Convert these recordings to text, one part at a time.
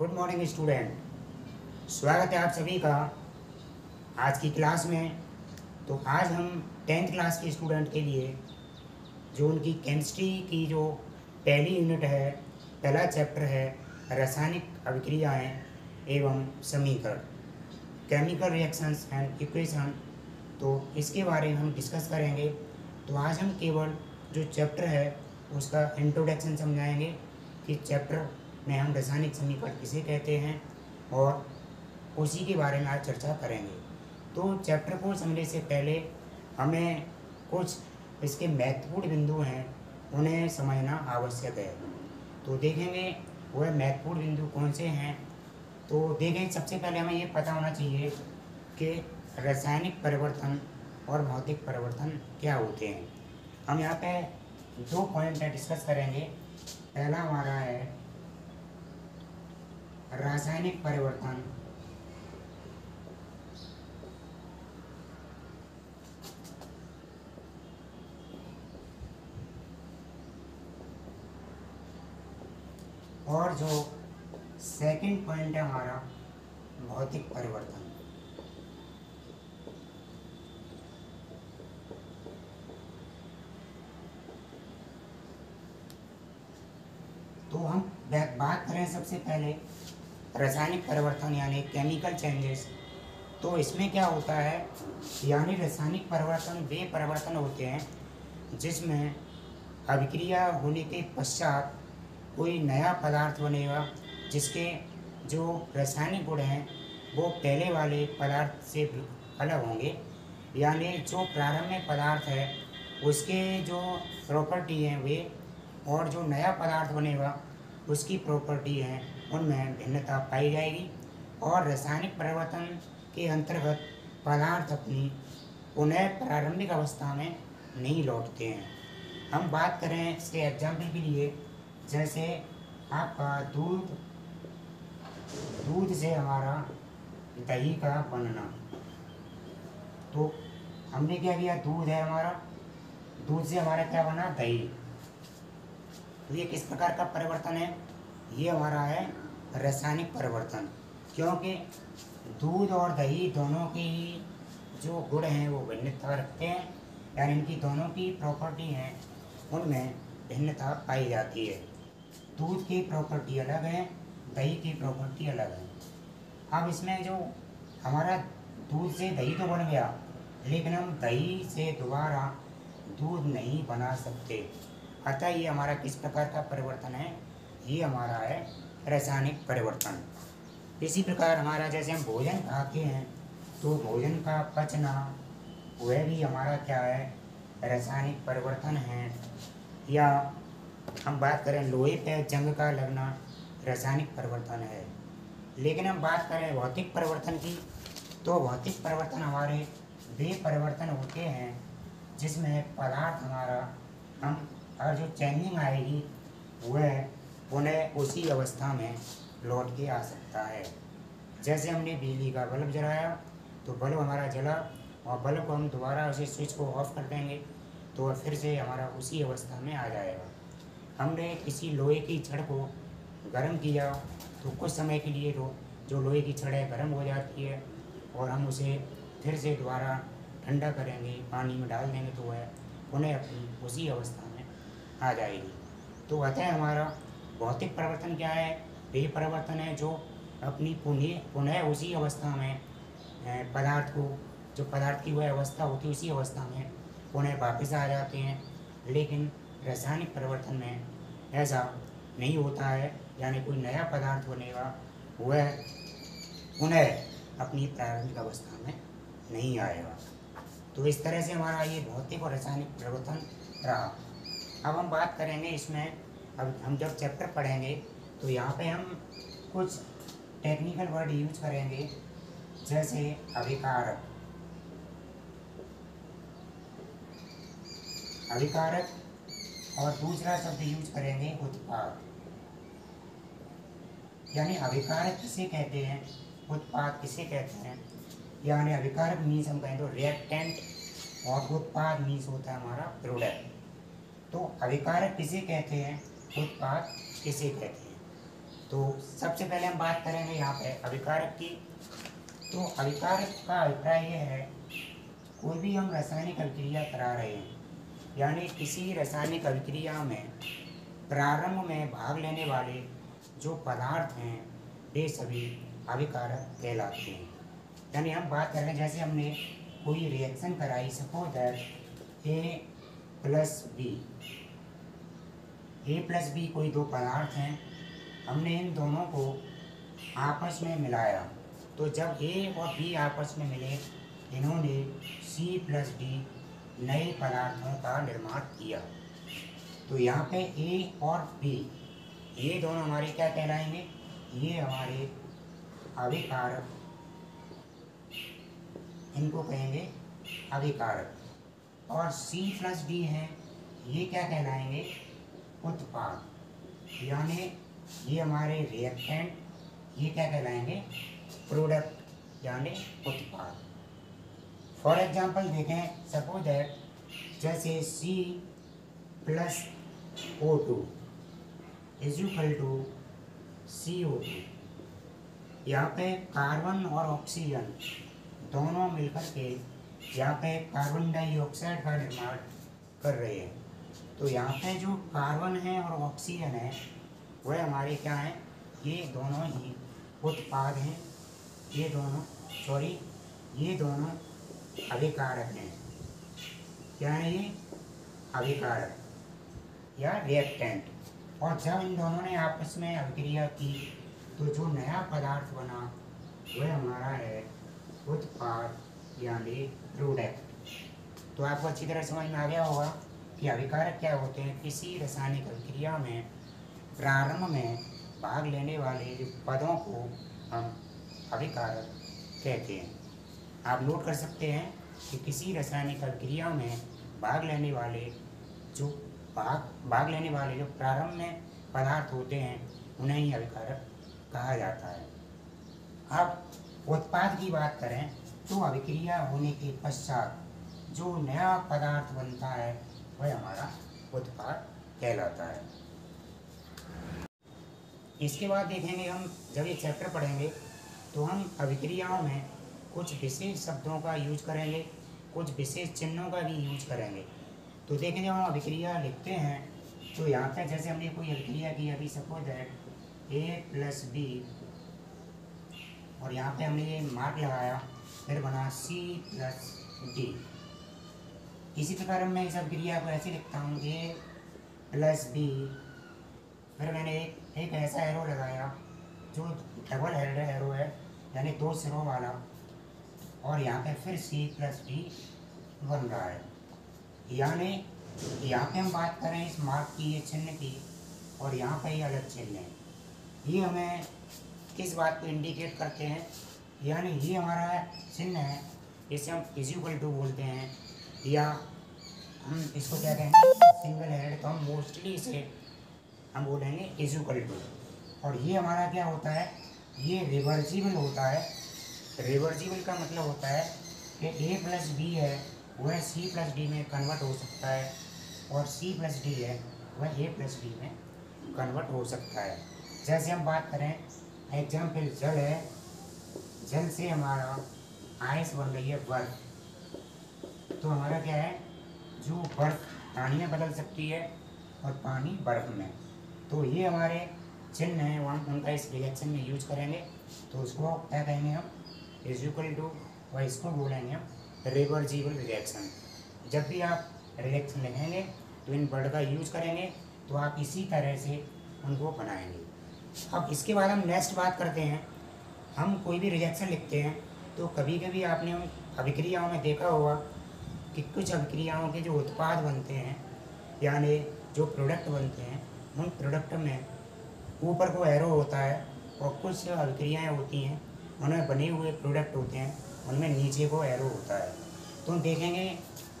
Good morning student स्वागत है आप सभी का आज की क्लास में। तो आज हम टेंथ क्लास के स्टूडेंट के लिए जो उनकी केमिस्ट्री की जो पहली यूनिट है, पहला चैप्टर है, रासायनिक अभिक्रियाएँ एवं समीकरण केमिकल रिएक्शंस एंड इक्वेशन तो इसके बारे में हम डिस्कस करेंगे। तो आज हम केवल जो चैप्टर है, उसका इंट्रोडक्शन समझाएँगे कि चैप्टर में हम रासायनिक समीकरण किसे कहते हैं और उसी के बारे में आज चर्चा करेंगे। तो चैप्टर को समझने से पहले हमें कुछ इसके महत्वपूर्ण बिंदु हैं, उन्हें समझना आवश्यक है। तो देखेंगे वह महत्वपूर्ण बिंदु कौन से हैं। तो देखें, सबसे पहले हमें ये पता होना चाहिए कि रासायनिक परिवर्तन और भौतिक परिवर्तन क्या होते हैं। हम यहाँ पे दो पॉइंट डिस्कस करेंगे। पहला हमारा है रासायनिक परिवर्तन। और जो सेकंड पॉइंट है हमारा, भौतिक परिवर्तन। तो हम बात करें सबसे पहले रासायनिक परिवर्तन यानी केमिकल चेंजेस तो इसमें क्या होता है? यानी रासायनिक परिवर्तन, वे परिवर्तन होते हैं जिसमें अभिक्रिया होने के पश्चात कोई नया पदार्थ बनेगा जिसके जो रासायनिक गुण हैं, वो पहले वाले पदार्थ से अलग होंगे। यानी जो प्रारंभ में पदार्थ है, उसके जो प्रॉपर्टी हैं वे और जो नया पदार्थ बनेगा, उसकी प्रॉपर्टी है उनमें भिन्नता पाई जाएगी और रासायनिक परिवर्तन के अंतर्गत पदार्थ अपनी पुनः प्रारंभिक अवस्था में नहीं लौटते हैं। हम बात करें इसके एग्ज़ाम्पल के लिए, जैसे आपका दूध दूध से हमारा दही का बनना। तो हमने क्या किया? दूध है हमारा। दूध से हमारा क्या बना? दही। तो ये किस प्रकार का परिवर्तन है? ये हमारा है रासायनिक परिवर्तन, क्योंकि दूध और दही दोनों की जो गुण हैं, वो भिन्नता रखते हैं, यानी इनकी दोनों की प्रॉपर्टी हैं, उनमें भिन्नता पाई जाती है। दूध की प्रॉपर्टी अलग है, दही की प्रॉपर्टी अलग है। अब इसमें जो हमारा दूध से दही तो बन गया, लेकिन हम दही से दोबारा दूध नहीं बना सकते। अतः ये हमारा किस प्रकार का परिवर्तन है? ये हमारा है रासायनिक परिवर्तन। इसी प्रकार हमारा जैसे हम भोजन खाते हैं तो भोजन का पचना, वह भी हमारा क्या है? रासायनिक परिवर्तन है। या हम बात करें लोहे पे जंग का लगना, रासायनिक परिवर्तन है। लेकिन हम बात करें भौतिक परिवर्तन की तो भौतिक परिवर्तन हमारे वे परिवर्तन होते हैं, जिसमें पदार्थ हमारा, हम और जो चेंजिंग आएगी, वह उन्हें उसी अवस्था में लौट के आ सकता है। जैसे हमने बिजली का बल्ब जलाया तो बल्ब हमारा जला और बल्ब को हम दोबारा उसे स्विच को ऑफ़ कर देंगे तो वह फिर से हमारा उसी अवस्था में आ जाएगा। हमने किसी लोहे की छड़ को गर्म किया तो कुछ समय के लिए जो लोहे की छड़ है, गर्म हो जाती है और हम उसे फिर से दोबारा ठंडा करेंगे, पानी में डाल देंगे तो वह उन्हें अपनी उसी अवस्था में आ जाएगी। तो अतः हमारा भौतिक परिवर्तन क्या है? वे परिवर्तन है जो अपनी पुनः पुनः उसी अवस्था में पदार्थ को, जो पदार्थ की वह अवस्था होती है उसी अवस्था में पुनः वापस आ जाते हैं। लेकिन रासायनिक परिवर्तन में ऐसा नहीं होता है, यानी कोई नया पदार्थ बनेगा वह पुनः अपनी प्रारंभिक अवस्था में नहीं आएगा। तो इस तरह से हमारा ये भौतिक और रासायनिक परिवर्तन रहा। अब हम बात करेंगे इसमें अब हम जब चैप्टर पढ़ेंगे तो यहाँ पे हम कुछ टेक्निकल वर्ड यूज़ करेंगे, जैसे अभिकारक अभिकारक और दूसरा शब्द यूज़ करेंगे उत्पाद। यानी अभिकारक किसे कहते हैं? उत्पाद किसे कहते हैं? यानी अभिकारक मीन्स हम कहें तो रिएक्टेंट और उत्पाद मीन्स होता है हमारा प्रोडक्ट तो अभिकारक किसे कहते हैं? उत्पाद किसे कहते हैं तो सबसे पहले हम बात करेंगे यहाँ पे अभिकारक की। तो अभिकारक का अभिप्राय यह है, कोई भी हम रासायनिक अभिक्रिया करा रहे हैं, यानी किसी रासायनिक अभिक्रिया में, प्रारंभ में भाग लेने वाले जो पदार्थ हैं वे सभी अभिकारक कहलाते हैं। यानी हम बात कर रहे हैं जैसे हमने कोई रिएक्शन कराई suppose that A plus B A plus B कोई दो पदार्थ हैं। हमने इन दोनों को आपस में मिलाया। तो जब ए और बी आपस में मिले, इन्होंने सी प्लस डी नए पदार्थों का निर्माण किया। तो यहाँ पे ए और बी ये दोनों हमारे क्या कहलाएँगे? ये हमारे अभिकारक इनको कहेंगे अभिकारक और सी प्लस डी है, ये क्या कहलाएँगे? उत्पाद। यानी ये हमारे रिएक्टेंट ये क्या कहलाएँगे? प्रोडक्ट यानी उत्पाद। फॉर एग्जांपल देखें सपोज़ दैट जैसे C plus O two is equal to C O two यहाँ पे कार्बन और ऑक्सीजन दोनों मिलकर के यहाँ पे कार्बन डाइऑक्साइड का निर्माण कर रहे हैं। तो यहाँ पे जो कार्बन है और ऑक्सीजन है वह हमारे क्या हैं? ये दोनों ही उत्पाद हैं। ये दोनों सॉरी ये दोनों अभिकारक हैं। क्या है ये? अभिकारक या रिएक्टेंट और जब इन दोनों ने आपस में अभिक्रिया की तो जो नया पदार्थ बना वह हमारा है उत्पाद, यानी प्रोडक्ट तो आपको अच्छी तरह समझ में आ गया होगा। कि अभिकारक क्या होते हैं? किसी रासायनिक अभिक्रिया में, प्रारंभ में भाग लेने वाले पदों को हम अभिकारक कहते हैं। आप नोट कर सकते हैं कि किसी रासायनिक अभिक्रिया में भाग लेने वाले जो भाग भाग लेने वाले जो प्रारंभ में पदार्थ होते हैं, उन्हें ही अभिकारक कहा जाता है। अब उत्पाद की बात करें तो अभिक्रिया होने के पश्चात जो नया पदार्थ बनता है वह हमारा उत्पाद कहलाता है। इसके बाद देखेंगे हम, जब ये चैप्टर पढ़ेंगे तो हम अभिक्रियाओं में कुछ विशेष शब्दों का यूज़ करेंगे, कुछ विशेष चिन्हों का भी यूज़ करेंगे। तो देखें जब हम अभिक्रिया लिखते हैं तो यहाँ पे जैसे हमने कोई अभिक्रिया की, अभी suppose that A plus B और यहाँ पे हमने ये मार्क लगाया, फिर बना सी प्लस डी इसी प्रकार मैं इस क्रिया को ऐसे लिखता हूँ ए प्लस बी फिर मैंने एक एक ऐसा एरो लगाया, जो डबल हेड एरो है, यानी दो सिरों वाला। और यहाँ पे फिर सी प्लस बी बन रहा है। यानी यहाँ पे हम बात करें इस मार्क की, ये चिन्ह की, और यहाँ पे ये अलग चिन्ह है। ये हमें किस बात को इंडिकेट करते हैं? यानी ये हमारा चिन्ह है, इसे हम इजिकल टू बोलते हैं। या हम इसको क्या कहेंगे? सिंगल हेड तो हम मोस्टली इसे, हम बोलेंगे इजिकल टू और ये हमारा क्या होता है? ये रिवर्जिबल होता है। रिवर्जिबल का मतलब होता है कि ए प्लस बी है, वह सी प्लस डी में कन्वर्ट हो सकता है, और सी प्लस डी है, वह ए प्लस डी में कन्वर्ट हो सकता है। जैसे हम बात करें एग्ज़ाम्पल जल है। जल से हमारा आइस बन रही है बर्फ़ तो हमारा क्या है? जो बर्फ़ पानी में बदल सकती है और पानी बर्फ़ में। तो ये हमारे चिन्ह हैं, वहाँ उनका इस रिएक्शन में यूज़ करेंगे। तो उसको क्या कहेंगे हम? इज़ इक्वल टू और इसको बोलेंगे हम। रिवर्जिबल रिएक्शन जब भी आप रिएक्शन लिखेंगे तो इन वर्ड का यूज़ करेंगे तो आप इसी तरह से उनको बनाएँगे। अब इसके बाद हम नेक्स्ट बात करते हैं। हम कोई भी रिजेक्शन लिखते हैं तो कभी कभी आपने अभिक्रियाओं में देखा होगा कि कुछ अभिक्रियाओं के जो उत्पाद बनते हैं, यानी जो प्रोडक्ट बनते हैं, उन प्रोडक्ट में ऊपर को एरो होता है और कुछ अभिक्रियाएँ होती हैं, उनमें बने हुए प्रोडक्ट होते हैं, उनमें नीचे को एरो होता है। तो हम देखेंगे,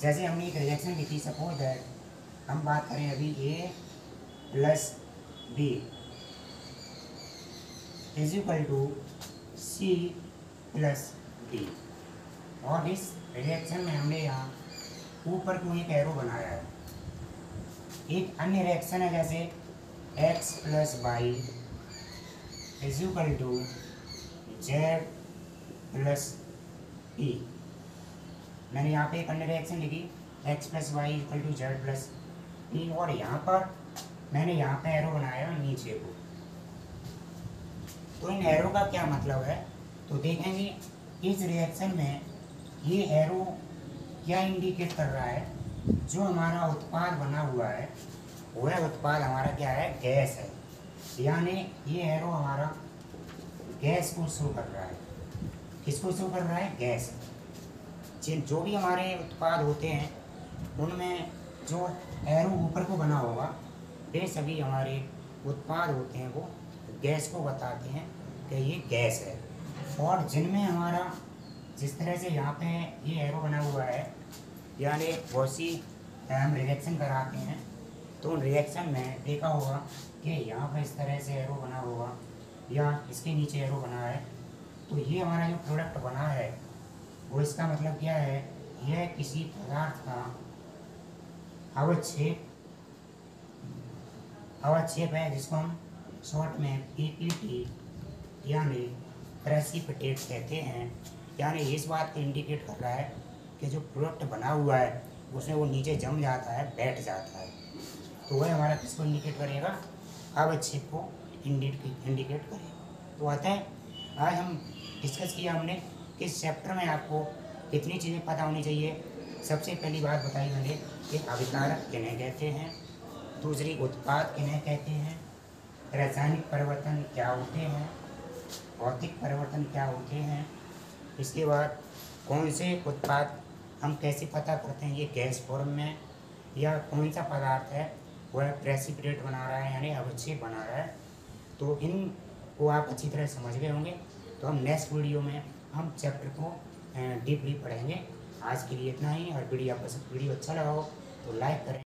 जैसे हमने एक रिजेक्शन की थी सपोज़ दैट हम बात करें अभी A plus B is equal to C plus D और इस रिएक्शन में हमने यहाँ ऊपर को एक एरो बनाया है। एक अन्य रिएक्शन है जैसे x plus Y is equal to Z plus E मैंने यहाँ पे एक अन्य रिएक्शन लिखी। X plus Y equal to Z plus E और यहाँ पर मैंने यहाँ पे एरो बनाया नीचे को। तो इन एरो का क्या मतलब है? तो देखेंगे, इस रिएक्शन में ये एरो क्या इंडिकेट कर रहा है, जो हमारा उत्पाद बना हुआ है वह उत्पाद हमारा क्या है? गैस है। यानी ये एरो हमारा गैस को शो कर रहा है। किसको शो कर रहा है? गैस जिन, जो भी हमारे उत्पाद होते हैं, उनमें जो एरो ऊपर को बना होगा, वे सभी हमारे उत्पाद होते हैं, वो गैस को बताते हैं कि ये गैस है। और जिनमें हमारा जिस तरह से यहाँ पे ये एरो बना हुआ है, यानी बहुत सी हम रिएक्शन कराते हैं तो उन रिएक्शन में देखा होगा कि यहाँ पर इस तरह से एरो बना होगा, या इसके नीचे एरो बना है। तो ये हमारा जो प्रोडक्ट बना है, वो इसका मतलब क्या है? यह किसी पदार्थ का अवच्छेद। अवच्छेद है जिसको हम शॉर्ट में पी पी टी यानी प्रेसिपिटेट कहते हैं। यानी इस बात को इंडिकेट कर रहा है कि जो प्रोडक्ट बना हुआ है, उसमें वो नीचे जम जाता है, बैठ जाता है। तो वह हमारा किसको इंडिकेट करेगा? अवच्छेद को इंडिकेट करेगा तो अतः आज हम डिस्कस किया हमने किस चैप्टर में आपको कितनी चीज़ें पता होनी चाहिए। सबसे पहली बात बताई मैंने कि अभिकारक किन्हें कहते हैं, दूसरी उत्पाद किन्हें कहते हैं, रासायनिक परिवर्तन क्या होते हैं, भौतिक परिवर्तन क्या होते हैं इसके बाद कौन से उत्पाद हम कैसे पता करते हैं ये गैस फॉर्म में या कौन सा पदार्थ है, वह प्रेसिपिटेट बना रहा है यानी अवच्छेद बना रहा है। तो इन को आप अच्छी तरह समझ गए होंगे। तो हम नेक्स्ट वीडियो में हम चैप्टर को डीपली पढ़ेंगे। आज के लिए इतना ही और वीडियो आपको वीडियो अच्छा लगा हो तो लाइक करें।